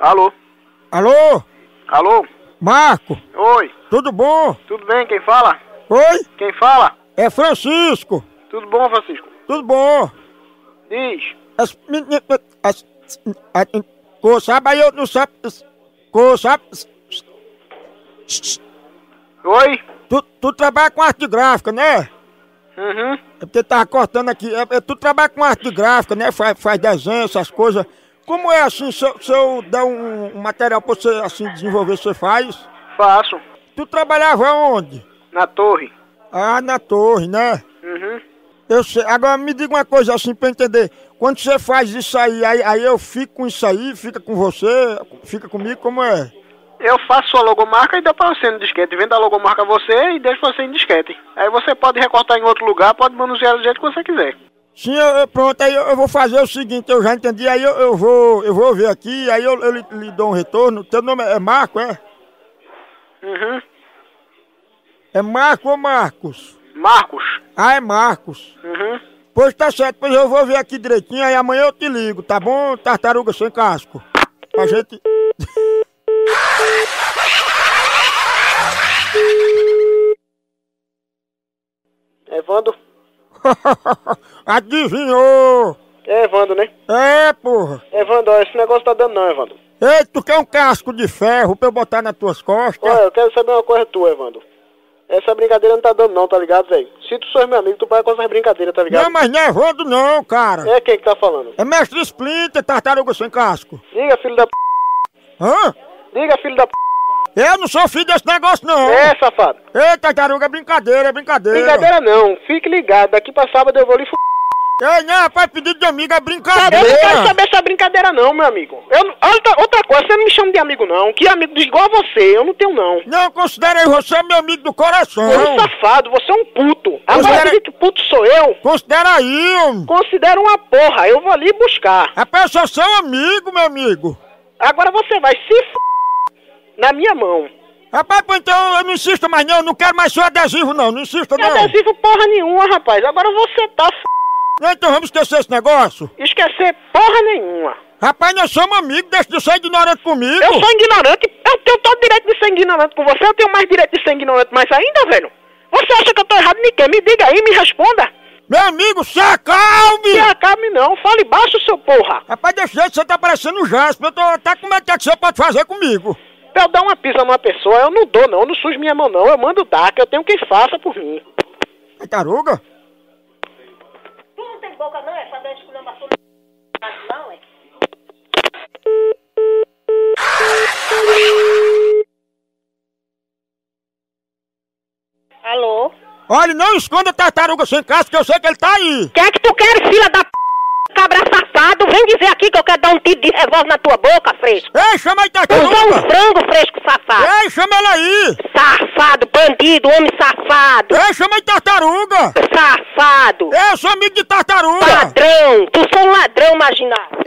Alô? Alô? Alô? Marco? Oi, Tudo bom? tudo bem? Quem fala? Oi? Quem fala? É Francisco. Tudo bom, Francisco? Tudo bom? Diz. As meninas... As... a- Co, sabe aí eu não sabe... Co, sabe... Oi? Tu, tu trabalha com arte gráfica, né? Uhum. É porque tava cortando aqui. É, é, tu trabalha com arte gráfica, né? Faz, faz desenho, essas coisas. Como é assim, se, eu- se eu der um, um material pra você assim desenvolver, você faz? Faço. Tu trabalhava onde? Na torre. Ah, na torre, né? Uhum. Eu sei. Agora me diga uma coisa assim pra entender. Quando você faz isso aí, aí, aí eu fico com isso aí, fica com você, fica comigo, como é? Eu faço sua logomarca e dou pra você no disquete. Vendo a logomarca a você e deixo você em disquete. Aí você pode recortar em outro lugar, pode manusear do jeito que você quiser. Sim, eu, eu- pronto, aí eu, eu vou fazer o seguinte, eu já entendi, aí eu, eu vou eu vou ver aqui, aí eu, eu lhe, lhe dou um retorno. Teu nome é Marco, é? Uhum. É Marco ou Marcos? Marcos. Ah, é Marcos. Uhum. Pois tá certo, pois eu vou ver aqui direitinho, aí amanhã eu te ligo, tá bom, tartaruga sem casco? Pra gente... Evando? Adivinhou! É Evando, né? É, porra! Evando, ó, esse negócio tá dando não, Evando. Ei, tu quer um casco de ferro pra eu botar nas tuas costas? Olha, eu quero saber uma coisa tua, Evando. Essa brincadeira não tá dando não, tá ligado, velho? Se tu for meu amigo, tu para com essas brincadeiras, tá ligado? Não, mas não é rodo não, cara. É quem que tá falando? É mestre Splinter, tartaruga sem casco. Diga, filho da p... Hã? Diga, filho da p... Eu não sou filho desse negócio não. É, safado. Ei, tartaruga, é brincadeira, é brincadeira. Brincadeira não. Fique ligado. Daqui pra sábado eu vou lhe f... Ei, não, rapaz, pedido de amigo é Eu brincadeira. não quero saber essa brincadeira não, meu amigo. Eu, outra, outra coisa, você não me chama de amigo não. Que amigo igual a você, eu não tenho não. Não, considerei você meu amigo do coração. Você é um safado, você é um puto. Agora Considera- você que puto sou eu, Considera aí, homem. considera uma porra. Eu vou ali buscar. Rapaz, eu sou seu amigo, meu amigo. Agora você vai se f... na minha mão. Rapaz, então eu não insisto mais não, eu não quero mais seu adesivo não, não insista Não não. adesivo porra nenhuma, rapaz. Agora você tá f... Não, Então vamos esquecer esse negócio. Esquecer porra nenhuma. Rapaz, nós somos amigos, deixa de ser ignorante comigo. Eu sou ignorante, eu tenho todo direito de ser ignorante com você, eu tenho mais direito de ser ignorante mais ainda, velho. Você acha que eu tô errado em quê? Me diga aí, me responda. Meu amigo, se acalme! Se acabe não, fale baixo, seu porra. Rapaz, deixa jeito, você tá parecendo um Jasper, eu tô até com medo do que você pode fazer comigo. Pra eu dar uma pisa numa pessoa, eu não dou não, eu não sujo minha mão não, eu mando dar, que eu tenho quem faça por mim. Tu Olha, não esconda a tartaruga sem casco, que eu sei que ele tá aí. O que é que tu quer, filha da p... cabra safado? Vem dizer aqui que eu quero dar um tiro de revólver na tua boca, fresco. Ei, chama aí, Usou um tartaruga! frango, fresco safado. Ei, chama ela aí! Safado, bandido, homem safado. Ei, chama aí, tartaruga! Safado. Eu sou amigo de tartaruga! Ladrão. Tu sou um ladrão marginal.